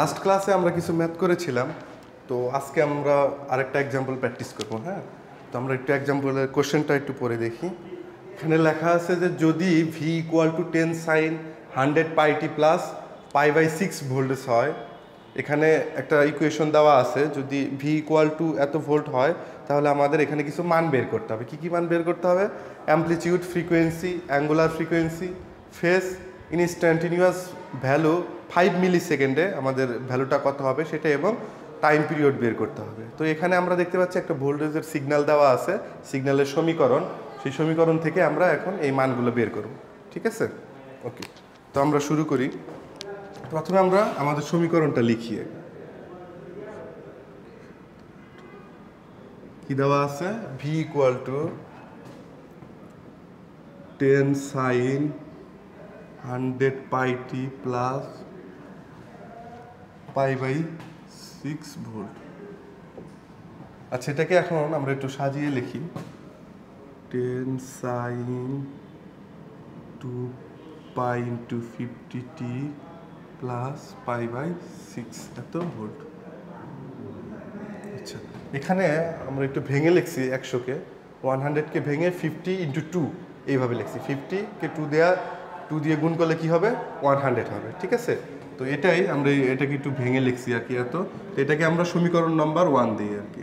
Last ক্লাসে আমরা কিছু ম্যাথ করেছিলাম, তো আজকে আমরা আরেকটা এক্সাম্পল প্র্যাকটিস করব হ্যাঁ? তো আমরা একটু এক্সাম্পলের কোশ্চেনটা একটু পড়ে দেখি। এখানে লেখা আছে যে যদি V equal to ten sine hundred pi T plus pi by six voltage হয়, এখানে একটা ইকুয়েশন দেওয়া আছে, যদি ভি ইকুয়াল টু এত ভোল্ট হয়, তাহলে আমাদের এখানে কিছু মান বের করতে হবে। কী কী মান বের করতে হবে? Amplitude frequency angular frequency phase instantaneous value five মিলি সেকেন্ডে আমাদের ভ্যালুটা কত হবে সেটা এবং টাইম পিরিয়ড বের করতে হবে। তো এখানে আমরা দেখতে পাচ্ছি একটা ভোল্টেজের সিগন্যাল দেওয়া আছে সিগন্যালের সমীকরণ। সেই সমীকরণ থেকে আমরা এখন এই মানগুলো বের করব, ঠিক আছে? ওকে তো আমরা শুরু করি। প্রথমে আমরা আমাদের সমীকরণটা লিখিয়ে কি দেওয়া আছে? V equal to ten sine hundred pi T plus pi by six volt আচ্ছা এটাকে এখন আমরা একটু সাজিয়ে লিখি। Ten sine two pi into fifty T plus pi by six এত ভোল্ট আচ্ছা এখানে আমরা একটু ভেঙে লিখছি একশোকে ওয়ান হান্ড্রেডকে ভেঙে ফিফটি ইন্টু টু এইভাবে লিখছি। ফিফটিকে টু দেওয়া টু দিয়ে গুণ করলে কি হবে? ওয়ান হান্ড্রেড হবে, ঠিক আছে? তো এটাই আমরা এটাকে একটু ভেঙে লিখছি আর কি এত। তো এটাকে আমরা সমীকরণ নাম্বার ওয়ান দিই আর কি।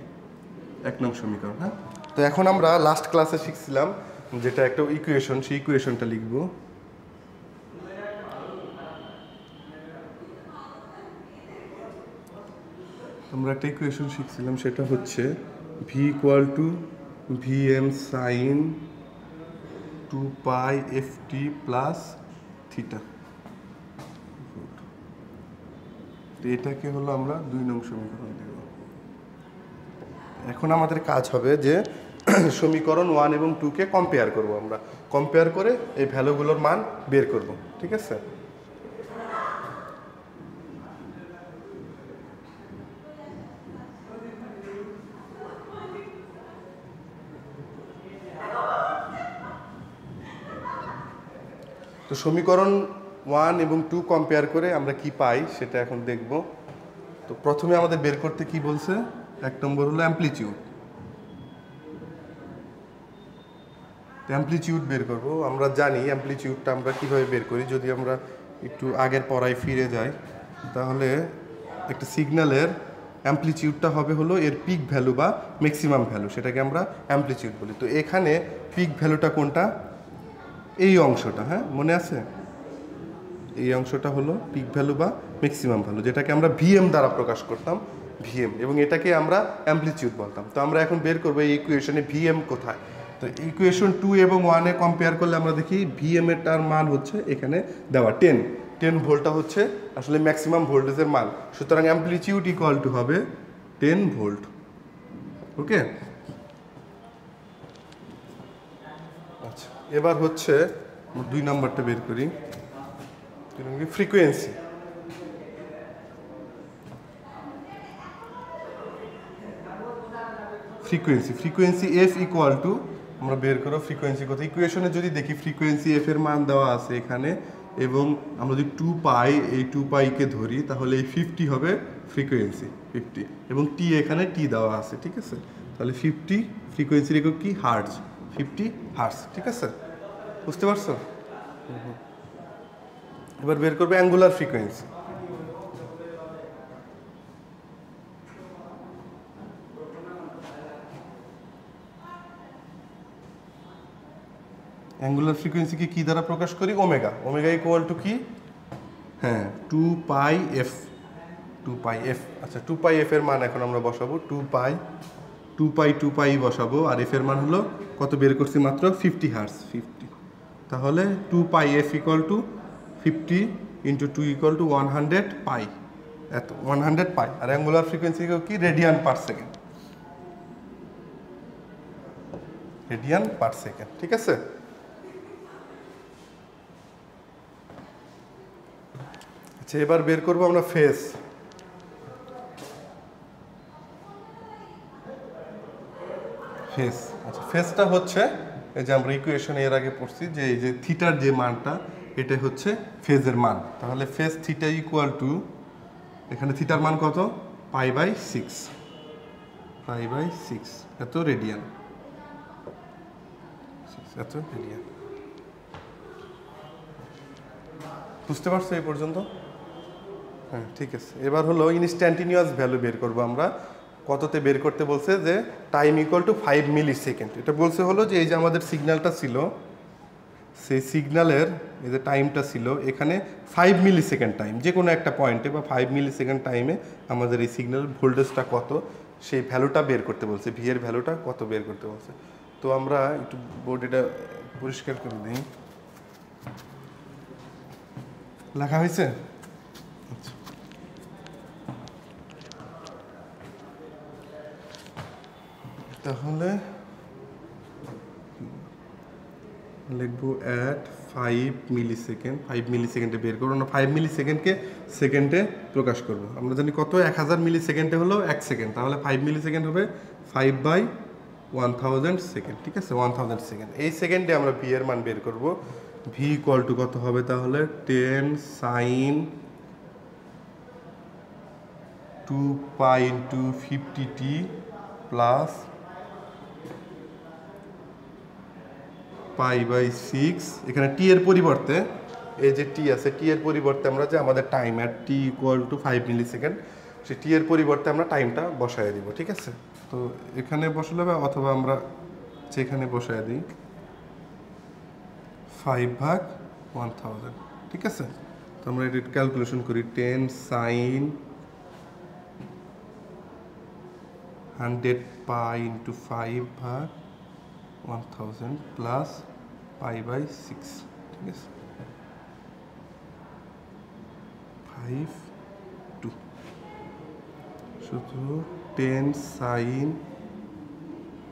এক নং সমীকরণ হ্যাঁ? তো এখন আমরা লাস্ট ক্লাসে শিখছিলাম যেটা একটা ইকুয়েশন সেই ইকুয়েশনটা লিখব। আমরা একটা ইকুয়েশন শিখছিলাম, সেটা হচ্ছে V equal to V M sine two pi F T plus theta তো এটাকে হলো আমরা দুই নং সমীকরণ দেব। এখন আমাদের কাজ হবে যে সমীকরণ ওয়ান এবং টুকে কম্পেয়ার করব আমরা। কম্পেয়ার করে এই ভ্যালুগুলোর মান বের করব, ঠিক আছে? তো সমীকরণ ওয়ান এবং টু কম্পেয়ার করে আমরা কি পাই সেটা এখন দেখব। তো প্রথমে আমাদের বের করতে কি বলছে? এক নম্বর হলো অ্যাম্পলিটিউড অ্যাম্পলিটিউড বের করব। আমরা জানি অ্যাম্পলিটিউডটা আমরা কীভাবে বের করি। যদি আমরা একটু আগের পড়ায় ফিরে যাই, তাহলে একটা সিগন্যালের অ্যাম্পলিটিউডটা হবে হলো এর পিক ভ্যালু বা ম্যাক্সিমাম ভ্যালু সেটাকে আমরা অ্যাম্পলিটিউড বলি। তো এখানে পিক ভ্যালুটা কোনটা? এই অংশটা হ্যাঁ? মনে আছে? এই অংশটা হলো পিক ভ্যালু বা ম্যাক্সিমাম ভ্যালু যেটাকে আমরা ভিএম দ্বারা প্রকাশ করতাম ভিএম এবং এটাকে আমরা অ্যাম্পলিটিউড বলতাম। তো আমরা এখন বের করব এই ইকুয়েশনে ভিএম কোথায়? তো ইকুয়েশন টু এবং ওয়ানে কম্পেয়ার করলে আমরা দেখি ভিএম এর মান হচ্ছে এখানে দেওয়া টেন টেন ভোল্টটা হচ্ছে আসলে ম্যাক্সিমাম ভোল্টেজের মান। সুতরাং অ্যাম্পলিটিউড ইকুয়াল টু হবে টেন ভোল্ট ওকে আচ্ছা এবার হচ্ছে, দুই নাম্বারটা বের করি। Frequency frequency frequency F equal to আমরা বের করো ফ্রিকোয়েন্সি কথা ইকুয়েশনে যদি দেখি ফ্রিকোয়েন্সি এফ এর মান দেওয়া আছে এখানে এবং আমরা যদি টু পাই এই টু পাইকে ধরি তাহলে এই ফিফটি হবে ফ্রিকোয়েন্সি ফিফটি এবং টি এখানে টি দেওয়া আছে ঠিক আছে? তাহলে ফিফটি ফ্রিকোয়েন্সির একক কি? হার্টস ফিফটি হার্টস ঠিক আছে? বুঝতে পারছ? হুম, হুম। এবার বের করবে অ্যাঙ্গুলার ফ্রিকোয়েন্সি অ্যাঙ্গুলার ফ্রিকোয়েন্সিকে কি দ্বারা প্রকাশ করি? ওমেগা ওমেগা ইকুয়াল টু কি? হ্যাঁ two pi F two pi F আচ্ছা টু পাই এফ এর মান এখন আমরা বসাবো। Two pi two pi two pi বসাবো। আর এফ এর মান হলো, কত বের করছি মাত্র? ফিফটি হার্স ফিফটি তাহলে two pi F equal to fifty into two equal to one hundred pi এত ওয়ান হান্ড্রেড পাই আর অ্যাঙ্গুলার ফ্রিকোয়েন্সি কি? Radian per second radian per second ঠিক আছে? আচ্ছা এবার বের করব আমরা ফেস ফেস আচ্ছা ফেসটা হচ্ছে, এই যে আমরা ইকুয়েশন এর আগে পড়ছি, যে, এই যে থিটার যে মানটা এটা হচ্ছে ফেজের মান। তাহলে ফেজ থিটা ইকুয়াল টু এখানে থিটার মান কত? Pi by six pi by six এত রেডিয়ান এত রেডিয়ান বুঝতে পারছ এই পর্যন্ত? হ্যাঁ ঠিক আছে। এবার হলো ইনস্ট্যান্টিনিয়াস ভ্যালু বের করব আমরা। কততে বের করতে বলছে যে time equal to five millisecond এটা বলছে হলো যে এই যে আমাদের সিগন্যালটা ছিল সেই সিগন্যালের এই যে টাইমটা ছিল, এখানে ফাইভ মিলি সেকেন্ড টাইম যে কোনো একটা পয়েন্টে বা ফাইভ মিলি সেকেন্ড টাইমে আমাদের এই সিগন্যাল ভোল্টেজটা কত, সেই ভ্যালুটা বের করতে বলছে ভি এর ভ্যালুটা কত বের করতে বলছে। তো আমরা একটু বোর্ড এটা পরিষ্কার করে দিই। লেখা হয়েছে? আচ্ছা। তাহলে লিখব at five milli second five মিলি সেকেন্ডে বের করব। না ফাইভ মিলি সেকেন্ডকে সেকেন্ডে প্রকাশ করব। আমরা জানি কত? এক হাজার মিলি সেকেন্ডে হলো এক সেকেন্ড তাহলে ফাইভ মিলি সেকেন্ড হবে five by one thousand second ঠিক আছে? ওয়ান থাউজেন্ড সেকেন্ড এই সেকেন্ডে আমরা ভি এর মান বের করব। ভি ইকুয়াল টু কত হবে তাহলে? Ten sine two pi into fifty T plus pi by six. এখানে টি এর পরিবর্তে, এই যে টি আছে, টি এর পরিবর্তে আমরা যে আমাদের time at T equal to five millisecond সেই টি এর পরিবর্তে আমরা টাইমটা বসায় দিব, ঠিক আছে? তো এখানে বসালে হবে, অথবা আমরা যেখানে বসায় দিই ফাইভ ভাগ ওয়ান থাউজেন্ড ঠিক আছে? তো আমরা এটা ক্যালকুলেশন করি ten sine hundred pi into five ভাগ one thousand plus pi by six ঠিক আছে? ফাইভ টু শুধু ten sine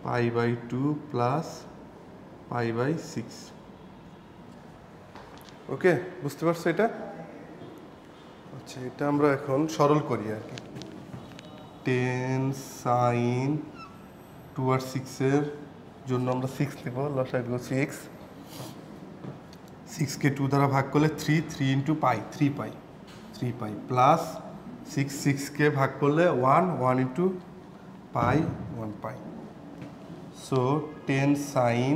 pi by two plus pi by six okay বুঝতে পারছ এটা? আচ্ছা এটা আমরা এখন সরল করি আর কি। টেন সাইন টু আর সিক্সের জন্য আমরা সিক্স নেব লসাগু সিক্স সিক্সকে টু দ্বারা ভাগ করলে three three into pi three pi three pi plus six সিক্সকে ভাগ করলে one one into pi one pi so ten sine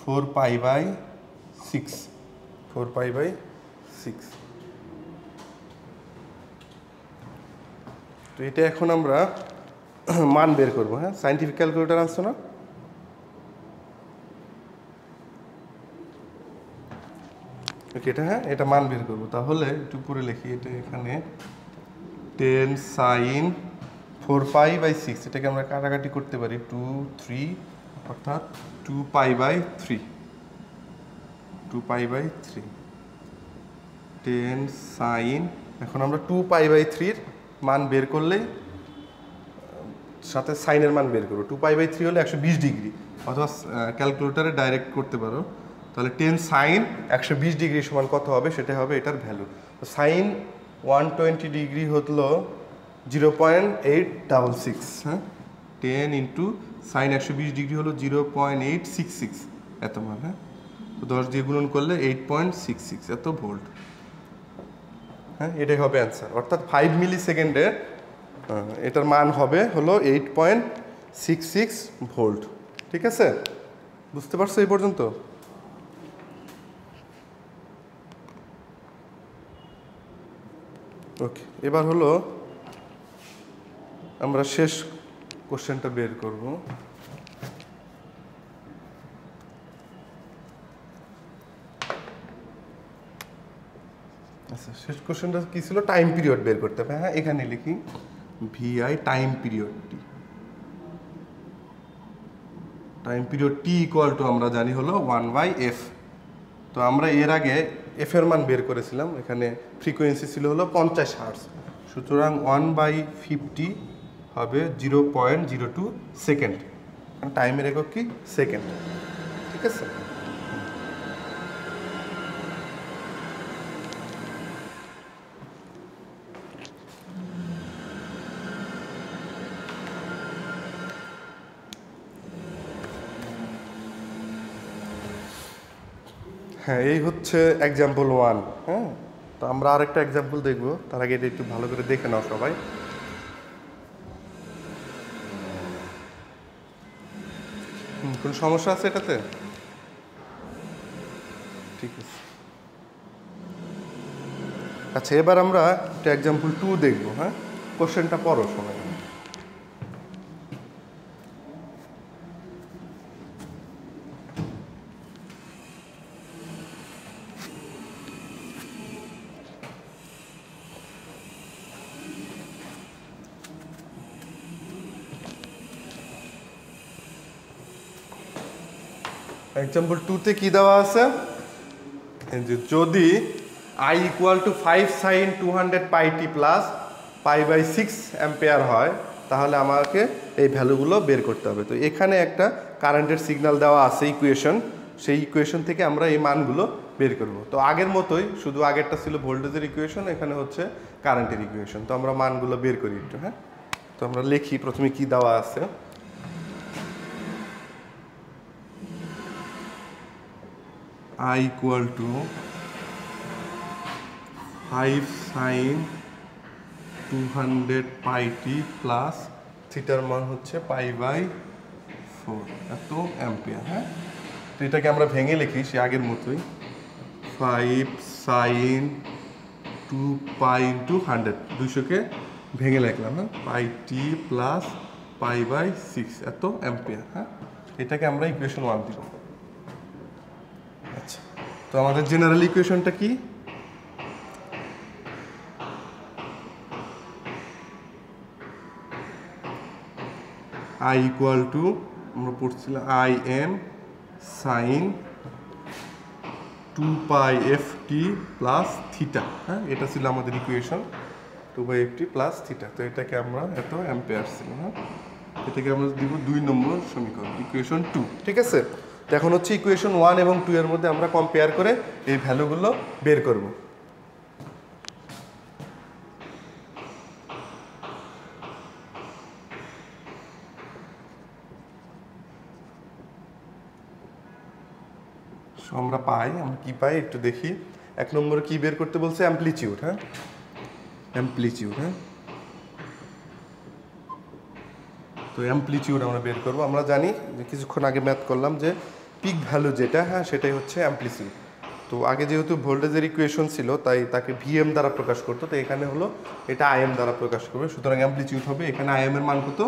four pi by six four pi by six তো এটা এখন আমরা মান বের করব হ্যাঁ? সাইন্টিফিক ক্যালকুলেটার আনছো না? ওকে এটা হ্যাঁ এটা মান বের করব। তাহলে একটু পরে লিখি, এটা এখানে ten sine four pi by six এটাকে আমরা কাটাকাটি করতে পারি টু থ্রি অর্থাৎ two pi by three two pi by three ten sine এখন আমরা টু পাই বাই থ্রির মান বের করলেই সাথে সাইনের মান বের করব। টু পাই বাই থ্রি হলে একশো বিশ ডিগ্রি, অথবা ক্যালকুলেটারে ডাইরেক্ট করতে পারো। তাহলে টেন সাইন একশো বিশ ডিগ্রি সমান কত হবে? সেটা হবে এটার value sine one twenty degree হলো zero point eight double six হ্যাঁ? টেন ইন্টু সাইন একশো বিশ ডিগ্রি হলো zero point eight six six এত মান হ্যাঁ? তো দশ দিয়ে গুণন করলে এইট পয়েন্ট সিক্স সিক্স এত ভোল্ট হ্যাঁ? এটাই হবে অ্যান্সার অর্থাৎ ফাইভ মিলি সেকেন্ডে এটার মান হবে হলো eight point six six volt ঠিক আছে? বুঝতে পারছ এই পর্যন্ত? ওকে এবার হলো আমরা শেষ কোশ্চেনটা বের করব। আচ্ছা শেষ কোশ্চেনটা কি ছিল? টাইম পিরিয়ড বের করতে হবে। হ্যাঁ এখানে লিখি। VI time পিরিয়ডটি time period T equal to আমরা জানি হলো ওয়ান বাই এফ তো আমরা এর আগে এফ এর মান বের করেছিলাম, এখানে ফ্রিকোয়েন্সি ছিল হলো পঞ্চাশ হার্স সুতরাং ওয়ান বাই ফিফটি হবে zero point zero two second টাইমের একক কি? সেকেন্ড ঠিক আছে? হ্যাঁ এই হচ্ছে এক্সাম্পল ওয়ান হ্যাঁ? তো আমরা আরেকটা এক্সাম্পল দেখব। তার আগে এটা একটু ভালো করে দেখে নাও সবাই। কোনো সমস্যা আছে এটাতে? ঠিক আছে। আচ্ছা এবার আমরা একটা এক্সাম্পল টু দেখব হ্যাঁ? কোশ্চেনটা পড়ো সবাই। এক্সাম্পল টুতে কি দেওয়া আছে? যে যদি I equal to five sine two hundred pi T plus pi by six ampere হয়, তাহলে আমাকে এই ভ্যালুগুলো বের করতে হবে। তো এখানে একটা কারেন্টের সিগন্যাল দেওয়া আছে ইকুয়েশন সেই ইকুয়েশন থেকে আমরা এই মানগুলো বের করব। তো আগের মতোই, শুধু আগেরটা ছিল ভোল্টেজের ইকুয়েশন এখানে হচ্ছে কারেন্টের ইকুয়েশন তো আমরা মানগুলো বের করি একটু হ্যাঁ? তো আমরা লিখি, প্রথমে কি দেওয়া আছে? I equal to 5 sin 200 pi t plus থিটার মান হচ্ছে পাই বাই ফোর এত অ্যাম্পিয়ার হ্যাঁ? তো এটাকে আমরা ভেঙে লিখি সে আগের মতোই। Five sine two pi into hundred দুশোকে ভেঙে লিখলাম হ্যাঁ? Pi T plus pi by six এত অ্যাম্পিয়ার হ্যাঁ? এটাকে আমরা ইকুয়েশন ওয়ান দিব। তো আমাদের জেনারেল ইকুয়েশনটা কি? আই ইকুয়াল টু আমরা পড়ছিলাম I M sine two pi F T plus theta হ্যাঁ? এটা ছিল আমাদের equation two by F T plus theta তো এটাকে আমরা এত অ্যাম্পেয়ার ছিল হ্যাঁ? এটাকে আমরা দিব দুই নম্বর সমীকরণ ইকুয়েশন টু ঠিক আছে? তো এখন হচ্ছে ইকুয়েশন ওয়ান এবং টু এর মধ্যে আমরা কম্পেয়ার করে এই ভ্যালুগুলো বের করব। আমরা পাই, আমরা কি পাই একটু দেখি। এক নম্বরে কি বের করতে বলছে? অ্যাম্পলিটিউড হ্যাঁ? অ্যাম্পলিটিউড হ্যাঁ? তো অ্যাম্পলিটিউড আমরা বের করব। আমরা জানি, যে কিছুক্ষণ আগে ম্যাথ করলাম যে পিক ভ্যালু যেটা হ্যাঁ সেটাই হচ্ছে অ্যাম্পলিটিউড তো আগে যেহেতু ভোল্টেজের ইকুয়েশন ছিল, তাই তাকে ভিএম দ্বারা প্রকাশ করতো, তো এখানে হলো এটা আইএম দ্বারা প্রকাশ করবে। সুতরাং অ্যাম্পলিটিউড হবে, এখানে আইএম এর মান কত?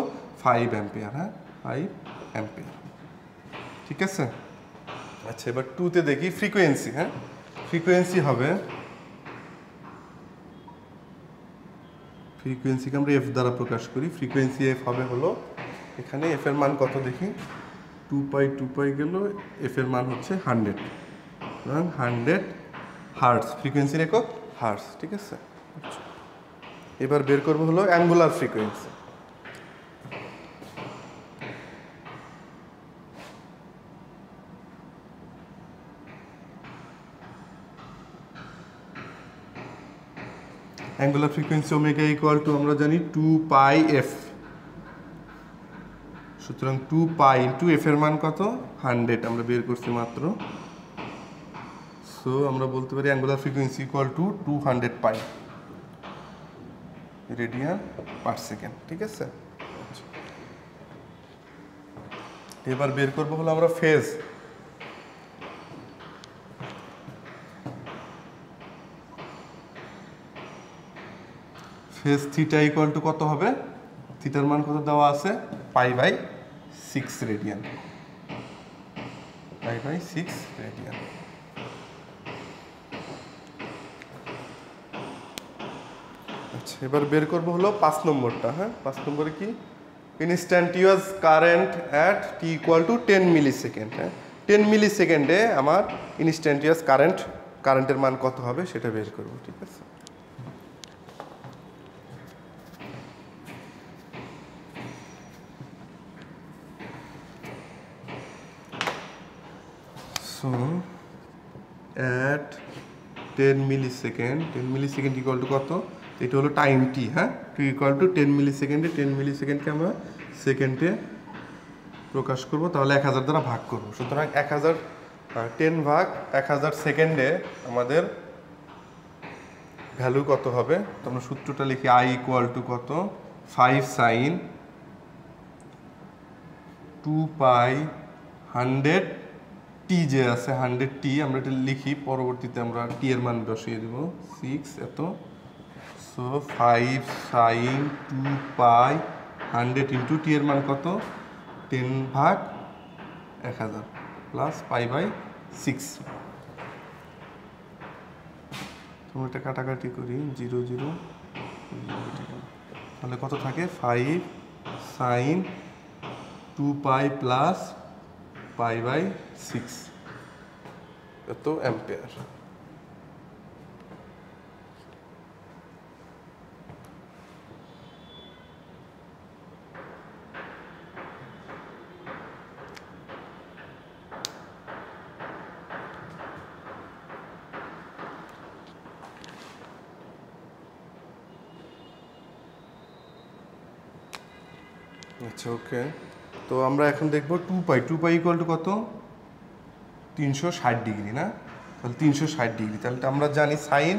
ফাইভ অ্যাম্পিয়ার হ্যাঁ ফাইভ অ্যাম্পিয়ার ঠিক আছে? আচ্ছা এবার টুতে দেখি ফ্রিকোয়েন্সি হ্যাঁ ফ্রিকোয়েন্সি হবে ফ্রিকোয়েন্সিকে আমরা এফ দ্বারা প্রকাশ করি। ফ্রিকোয়েন্সি এফ হবে হলো, এখানে এফ এর মান কত দেখি? টু পাই টু পাই গেল এফ এর মান হচ্ছে হান্ড্রেড সুতরাং হান্ড্রেড হার্টস ফ্রিকোয়েন্সির একক হার্টস ঠিক আছে। এবার বের করব হলো angular frequency angular frequency omega equal to আমরা জানি টু পাই এফ সুতরাং টু পাই ইন্টু এফ এর মান কত? হান্ড্রেড আমরা বের করছি মাত্র। সো আমরা বলতে পারি angular frequency equal to two hundred pi radian per second ঠিক আছে। এবার বের করব হলো আমরা phase phase theta equal to কত হবে? থিটার মান কত দেওয়া আছে? Pi by six radian pi by six radian আচ্ছা এবার বের করব হলো পাঁচ নম্বরটা হ্যাঁ? পাঁচ নম্বরে কি? Instantaneous current at T equal to ten milli second হ্যাঁ? টেন মিলি সেকেন্ডে আমার ইনস্ট্যান্টিয়াস কারেন্ট কারেন্টের মান কত হবে সেটা বের করব, ঠিক আছে? So at 10 millisecond 10 millisecond equal to কত? এটা হলো টাইম টি হ্যাঁ? Two equal to ten milli সেকেন্ডে টেন মিলি সেকেন্ডকে আমরা সেকেন্ডে প্রকাশ করব, তাহলে এক হাজার দ্বারা ভাগ করব। সুতরাং এক হাজার টেন ভাগ এক হাজার সেকেন্ডে আমাদের ভ্যালু কত হবে? তো আমরা সূত্রটা লিখি আই ইকুয়াল টু কত? Five sine two pi hundred T যে আছে হান্ড্রেড টি আমরা এটা লিখি, পরবর্তীতে আমরা টি এর মান বসিয়ে দেবো। সিক্স এত। So five sine two pi hundred into T এর মান কত? টেন ভাগ এক হাজার প্লাস পাই বাই সিক্স তুমি এটা কাটাকাটি করি জিরো জিরো তাহলে কত থাকে? Five sine two pi plus pi by six এত অ্যাম্পেয়ার আচ্ছা ওকে তো আমরা এখন দেখব two pi two pi equal to কত? তিনশো ষাট ডিগ্রি, না? তাহলে তিনশো ষাট ডিগ্রি। তাহলে আমরা জানি sine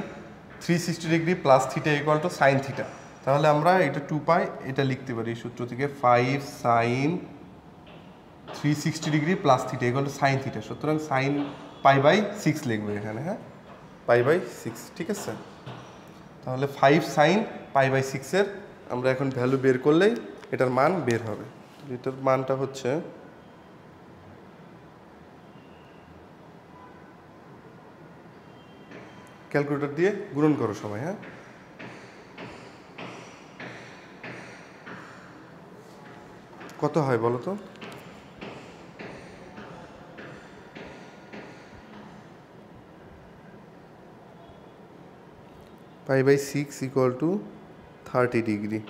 three sixty degree plus theta equal to sine theta তাহলে আমরা এটা টু পাই এটা লিখতে পারি এই সূত্র থেকে five sine three sixty degree plus theta equal to sine theta সুতরাং সাইন পাই বাই সিক্স লিখব এখানে হ্যাঁ? পাই বাই সিক্স ঠিক আছে? তাহলে ফাইভ সাইন পাই বাই সিক্সের আমরা এখন ভ্যালু বের করলেই এটার মান বের হবে। এটার মানটা হচ্ছে ক্যালকুলেটর দিয়ে গুণন করো সময় হ্যাঁ? কত হয় বলো তো? Pi by six equal to thirty degree.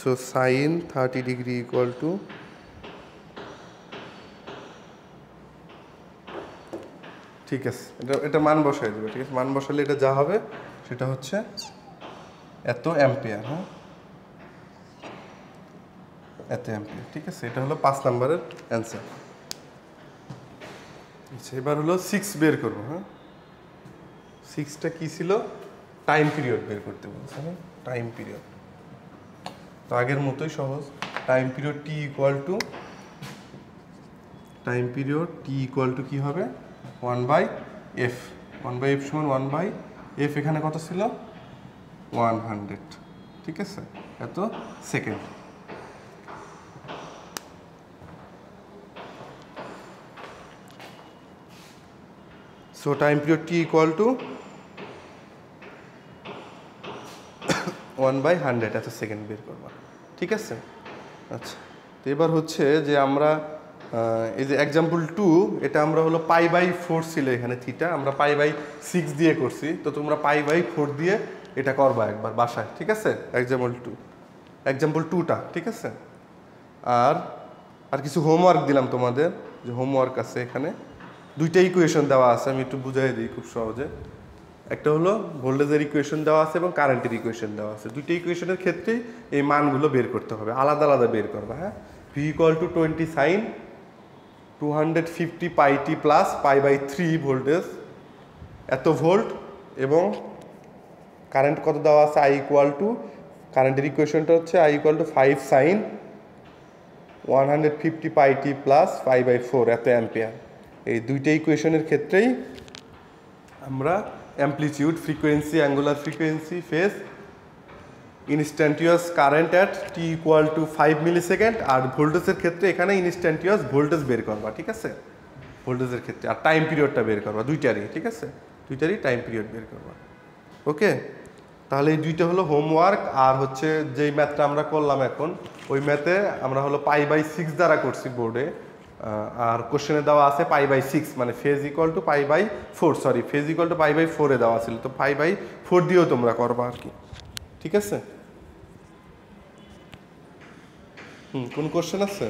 So sine thirty degree equal to ঠিক আছে, এটা এটা মান বসাই দেবে, ঠিক আছে? মান বসালে এটা যা হবে, সেটা হচ্ছে এত অ্যাম্পিয়ার হ্যাঁ? এত অ্যাম্পিয়ার, ঠিক আছে? এটা হলো পাঁচ নাম্বারের অ্যান্সার। আচ্ছা এবার হলো সিক্স বের করব হ্যাঁ? সিক্সটা কী ছিল? টাইম পিরিয়ড বের করতে বলছে হ্যাঁ? টাইম পিরিয়ড তো আগের মতোই সহজ। Time period T equal to time period T equal to কী হবে? One by F one by F সমান ওয়ান বাই এফ এখানে কত ছিল? ওয়ান হান্ড্রেড ঠিক আছে? এত second so time period T equal to one by hundred, এত second বের করবা। ঠিক আছে? আচ্ছা তো এবার হচ্ছে যে আমরা এই যে এক্সাম্পল টু এটা আমরা হলো পাই বাই ফোর ছিল এখানে থিটা আমরা পাই বাই সিক্স দিয়ে করছি। তো তোমরা পাই বাই ফোর দিয়ে এটা করবা একবার বাসায়, ঠিক আছে? এক্সাম্পল টু এক্সাম্পল টুটা ঠিক আছে? আর আর কিছু হোমওয়ার্ক দিলাম তোমাদের, যে হোমওয়ার্ক আছে এখানে। দুইটা ইকুয়েশন দেওয়া আছে, আমি একটু বুঝাই দিই খুব সহজে। একটা হলো ভোল্টেজের ইকুয়েশন দেওয়া আছে এবং কারেন্টের ইকুয়েশন দেওয়া আছে। দুইটা ইকুয়েশনের ক্ষেত্রেই এই মানগুলো বের করতে হবে। আলাদা আলাদা বের করবে হ্যাঁ? V equal to twenty sine two hundred fifty pi T plus pi by three voltage এত ভোল্ট এবং কারেন্ট কত দেওয়া আছে? আই ইকুয়াল টু কারেন্টের ইকুয়েশনটা হচ্ছে I equal to five sine one hundred fifty pi T plus five by four এত ampere এই দুইটা ইকুয়েশনের ক্ষেত্রেই আমরা amplitude frequency angular frequency phase instantaneous current at T equal to five milli second আর ভোল্টেজের ক্ষেত্রে এখানে ইনস্ট্যান্টিয়াস ভোল্টেজ বের করবা, ঠিক আছে? ভোল্টেজের ক্ষেত্রে আর টাইম পিরিয়ডটা বের করবা, দুইটারই, ঠিক আছে? দুইটারই টাইম পিরিয়ড বের করবা ওকে তাহলে এই দুইটা হলো হোমওয়ার্ক আর হচ্ছে যেই ম্যাথটা আমরা করলাম এখন, ওই ম্যাথে আমরা হলো পাই বাই সিক্স দ্বারা করছি বোর্ডে আর কোশ্চেনে দেওয়া আছে পাই বাই সিক্স মানে phase equal to pi by four sorry phase equal to pi by ফোরে দেওয়া ছিল। তো পাই বাই ফোর দিয়েও তোমরা করবা আর কি। ঠিক আছে? হুম, কোন কোশ্চেন আছে?